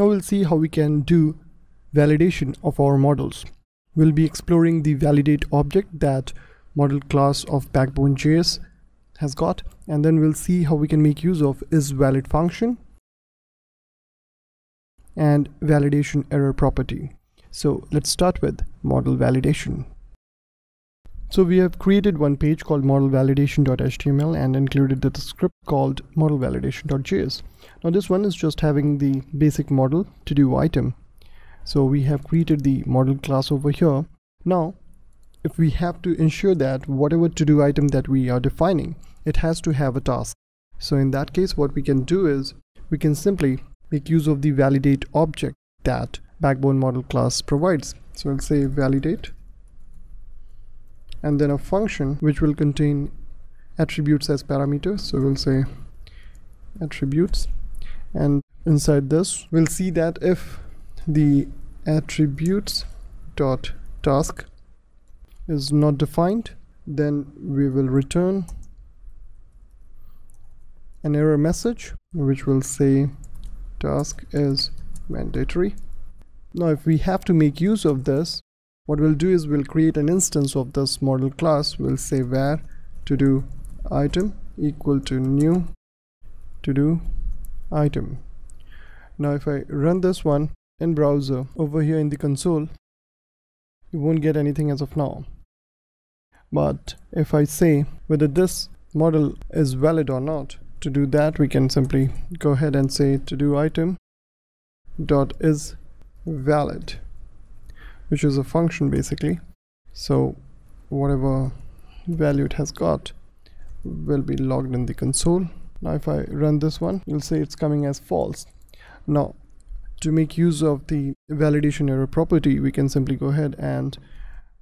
Now we'll see how we can do validation of our models. We'll be exploring the validate object that model class of Backbone.js has got and then we'll see how we can make use of is valid function and validation error property. So let's start with model validation. So we have created one page called modelvalidation.html and included the script called modelvalidation.js. Now this one is just having the basic model to do item. So we have created the model class over here. Now if we have to ensure that whatever to do item that we are defining, it has to have a task. So in that case what we can do is we can simply make use of the validate object that backbone model class provides. So I'll say validate and then a function which will contain attributes as parameters. So we'll say attributes and inside this we'll see that if the attributes dot task is not defined then we will return an error message which will say task is mandatory. Now if we have to make use of this what we'll do is we'll create an instance of this model class. We'll say var to do item equal to new to do item. Now if I run this one in browser over here in the console you won't get anything as of now. But if I say whether this model is valid or not to do that we can simply go ahead and say to do item dot is valid which is a function basically. So whatever value it has got will be logged in the console. Now if I run this one you'll see it's coming as false. Now to make use of the validation error property we can simply go ahead and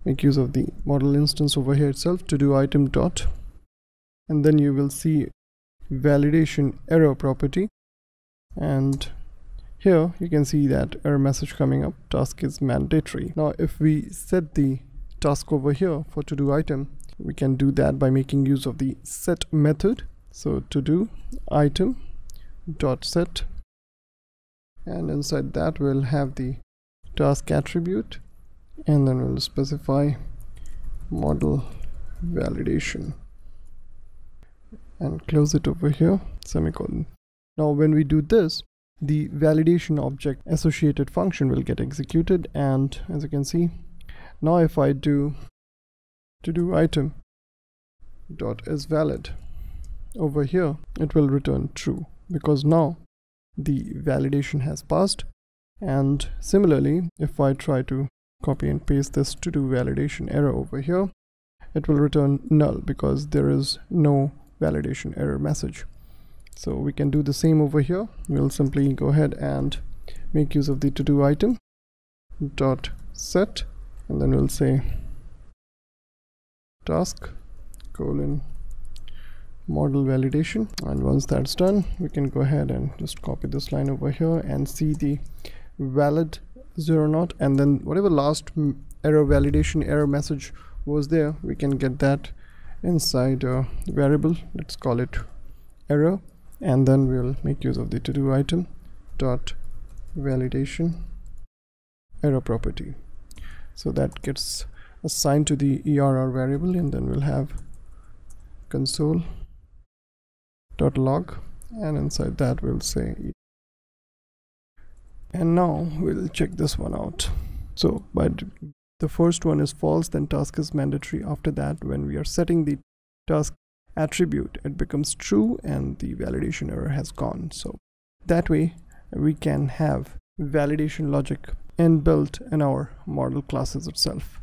make use of the model instance over here itself to do item dot. And then you will see validation error property. And here you can see that error message coming up. Task is mandatory. Now if we set the task over here for to do item we can do that by making use of the set method. So to do item dot set. And inside that we'll have the task attribute. And then we'll specify model validation. And close it over here semicolon. Now when we do this the validation object associated function will get executed. And as you can see now if I do to do item dot is valid over here it will return true because now the validation has passed. And similarly if I try to copy and paste this to do validation error over here it will return null because there is no validation error message so we can do the same over here. We'll simply go ahead and make use of the to do item dot set and then we'll say task colon model validation. And once that's done we can go ahead and just copy this line over here and see the valid zero not. And then whatever last error validation error message was there we can get that inside a variable. Let's call it error and then we'll make use of the to do item dot validation error property. So that gets assigned to the err variable and then we'll have console dot log and inside that we'll say and now we'll check this one out. So but the first one is false then task is mandatory. After that when we are setting the task attribute. It becomes true and the validation error has gone. So that way we can have validation logic inbuilt in our model classes itself